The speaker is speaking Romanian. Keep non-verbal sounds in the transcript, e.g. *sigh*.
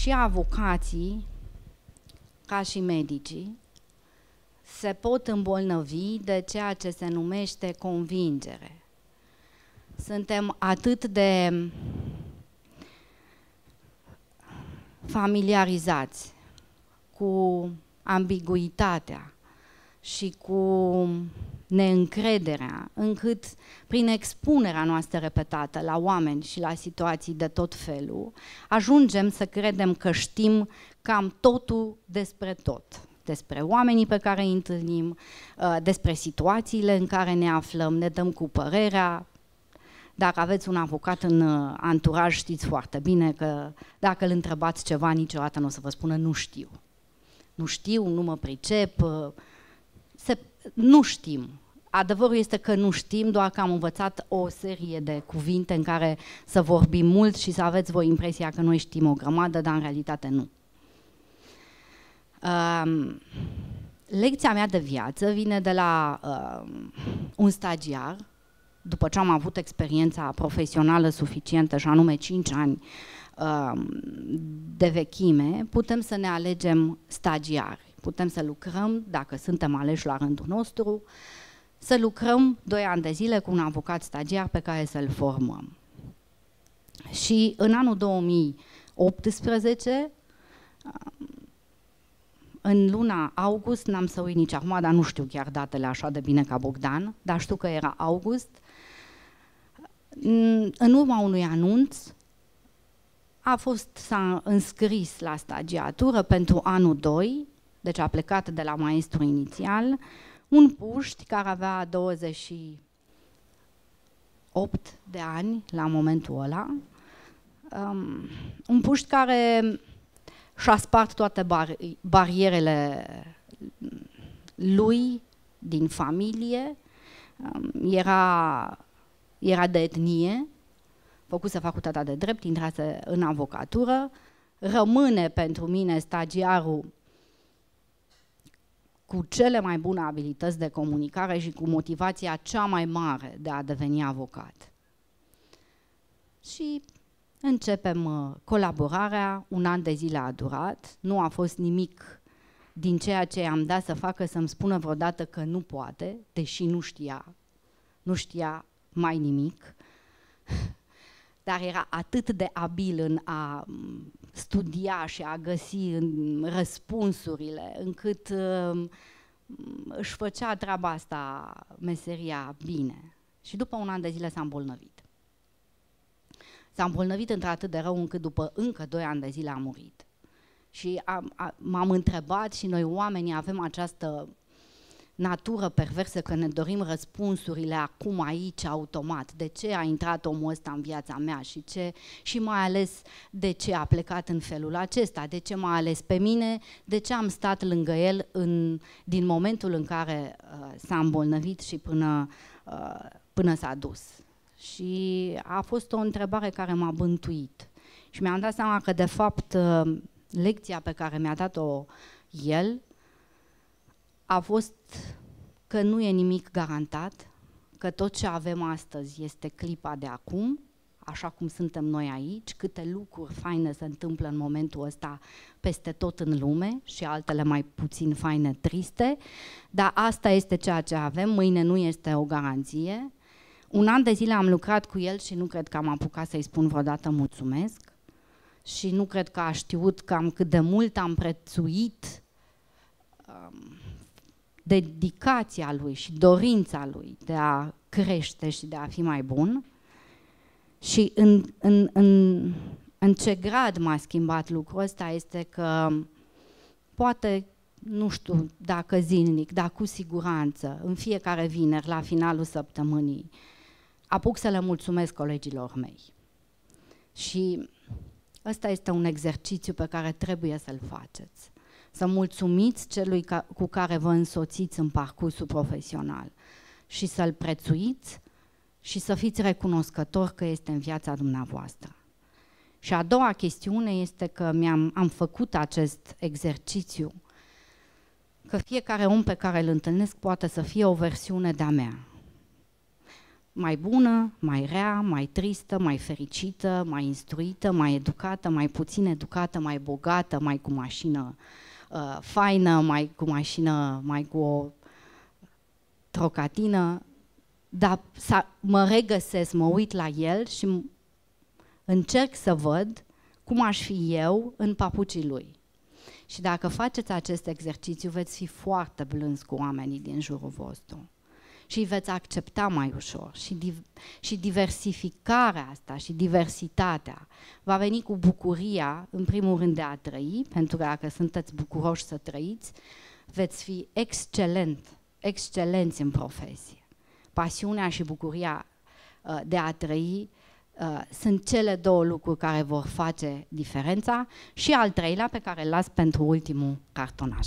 și avocații, ca și medicii, se pot îmbolnăvi de ceea ce se numește convingere. Suntem atât de familiarizați cu ambiguitatea și cu neîncrederea, încât prin expunerea noastră repetată la oameni și la situații de tot felul, ajungem să credem că știm cam totul despre tot despre oamenii pe care îi întâlnim, uh, despre situațiile în care ne aflăm, ne dăm cu părerea. Dacă aveți un avocat în uh, anturaj, știți foarte bine că dacă îl întrebați ceva, niciodată nu o să vă spună nu știu. Nu știu, nu mă pricep, uh, se, nu știm. Adevărul este că nu știm, doar că am învățat o serie de cuvinte în care să vorbim mult și să aveți voi impresia că noi știm o grămadă, dar în realitate nu. Uh, lecția mea de viață vine de la uh, un stagiar, după ce am avut experiența profesională suficientă, și anume 5 ani uh, de vechime, putem să ne alegem stagiari. Putem să lucrăm, dacă suntem aleși la rândul nostru, să lucrăm 2 ani de zile cu un avocat stagiar pe care să-l formăm. Și în anul 2018 în luna august, n-am să uit nici acum, dar nu știu chiar datele așa de bine ca Bogdan, dar știu că era august, în urma unui anunț, a fost, s-a înscris la stagiatură pentru anul 2, deci a plecat de la maestru inițial, un puști care avea 28 de ani la momentul ăla, um, un puști care și-a spart toate bar- barierele lui din familie, um, era, era de etnie, făcuse facultatea de drept, intrase în avocatură, rămâne pentru mine stagiarul cu cele mai bune abilități de comunicare și cu motivația cea mai mare de a deveni avocat. Și Începem uh, colaborarea, un an de zile a durat, nu a fost nimic din ceea ce am dat să facă să-mi spună vreodată că nu poate, deși nu știa, nu știa mai nimic, *laughs* dar era atât de abil în a mm, studia și a găsi răspunsurile, încât uh, își făcea treaba asta, meseria, bine. Și după un an de zile s-a îmbolnăvit. S-a îmbolnăvit într-atât de rău încât după încă doi ani de zile a murit. Și am, a, m-am întrebat și noi oamenii avem această natură perversă că ne dorim răspunsurile acum, aici, automat. De ce a intrat omul ăsta în viața mea și, ce, și mai ales de ce a plecat în felul acesta, de ce m-a ales pe mine, de ce am stat lângă el în, din momentul în care uh, s-a îmbolnăvit și până, uh, până s-a dus. Și a fost o întrebare care m-a bântuit. Și mi-am dat seama că, de fapt, uh, lecția pe care mi-a dat-o el a fost că nu e nimic garantat, că tot ce avem astăzi este clipa de acum, așa cum suntem noi aici, câte lucruri faine se întâmplă în momentul ăsta peste tot în lume și altele mai puțin faine, triste, dar asta este ceea ce avem, mâine nu este o garanție. Un an de zile am lucrat cu el și nu cred că am apucat să-i spun vreodată mulțumesc și nu cred că a știut cam cât de mult am prețuit um, dedicația lui și dorința lui de a crește și de a fi mai bun. Și în, în, în, în ce grad m-a schimbat lucrul ăsta este că poate, nu știu dacă zilnic, dar cu siguranță, în fiecare vineri, la finalul săptămânii, apuc să le mulțumesc colegilor mei. Și ăsta este un exercițiu pe care trebuie să-l faceți. Să mulțumiți celui ca, cu care vă însoțiți în parcursul profesional și să-l prețuiți și să fiți recunoscători că este în viața dumneavoastră. Și a doua chestiune este că mi-am am făcut acest exercițiu că fiecare om pe care îl întâlnesc poate să fie o versiune de-a mea mai bună, mai rea, mai tristă, mai fericită, mai instruită, mai educată, mai puțin educată, mai bogată, mai cu mașină uh, faină, mai cu mașină, mai cu o trocatină, dar mă regăsesc, mă uit la el și încerc să văd cum aș fi eu în papucii lui. Și dacă faceți acest exercițiu, veți fi foarte blânzi cu oamenii din jurul vostru și îi veți accepta mai ușor. Și, div- și diversificarea asta și diversitatea va veni cu bucuria, în primul rând, de a trăi, pentru că dacă sunteți bucuroși să trăiți, veți fi excelent, excelenți în profesie. Pasiunea și bucuria uh, de a trăi uh, sunt cele două lucruri care vor face diferența și al treilea pe care îl las pentru ultimul cartonaș.